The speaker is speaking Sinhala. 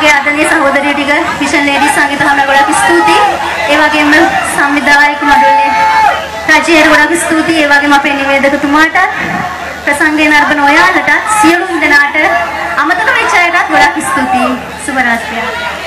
නියමයි. ඉතින් මගේ ආදරණීය සහෝදරිය ටික විෂන් ලේඩීස් සංගීත හමුදා ගොඩක් ස්තුතියි. ඒ වගේම සංවිධායක මඩුල්ලේ රජයට ගොඩක් ස්තුතියි. ඒ වගේම අපේ නිවේදකතුමාට ප්‍රසංගය නරඹන ඔයාලට සියලුම දෙනාට අමතක වෙච්ච අයටත් ගොඩක් ස්තුතියි. සුබ රාත්‍රියක්.